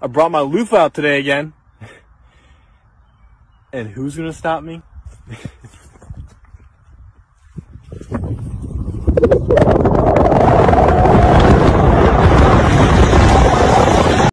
I brought my loofah out today again. And who's gonna stop me?